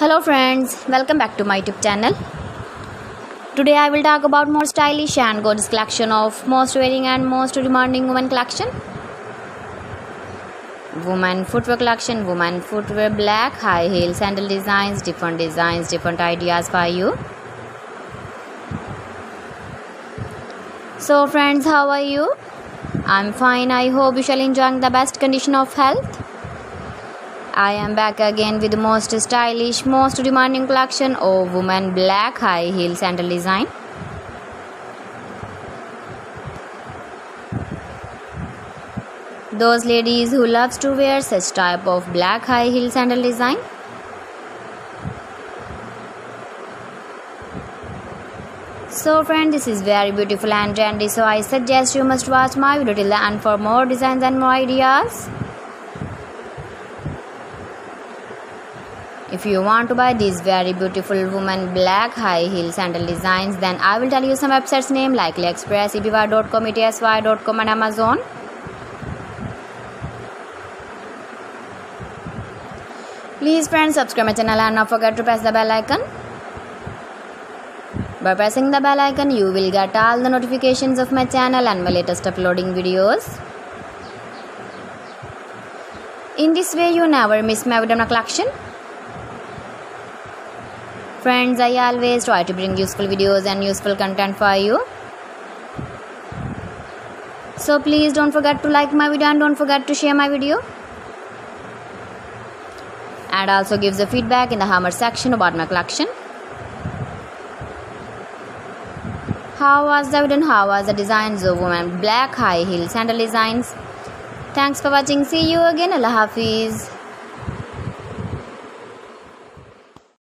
Hello friends, welcome back to my YouTube channel. Today I will talk about more stylish and gorgeous collection of most wearing and most demanding women collection. Woman footwear collection, woman footwear black, high heel sandal designs, different designs, different ideas for you. So friends, how are you? I'm fine. I hope you shall enjoying the best condition of health. I am back again with the most stylish, most demanding collection of women black high heel sandal design. Those ladies who loves to wear such type of black high heel sandal design. So friend, this is very beautiful and trendy. So I suggest you must watch my video till the end for more designs and more ideas. If you want to buy these very beautiful woman black high heel sandal designs, then I will tell you some websites name like AliExpress, eBay.com, ETSY.com and Amazon. Please friends subscribe my channel and not forget to press the bell icon. By pressing the bell icon, you will get all the notifications of my channel and my latest uploading videos. In this way, you never miss my video collection. Friends, I always try to bring useful videos and useful content for you. So please don't forget to like my video and don't forget to share my video. And also give the feedback in the hammer section about my collection. How was the video how was the designs of women black high heel sandal designs? Thanks for watching. See you again. Allah Hafiz.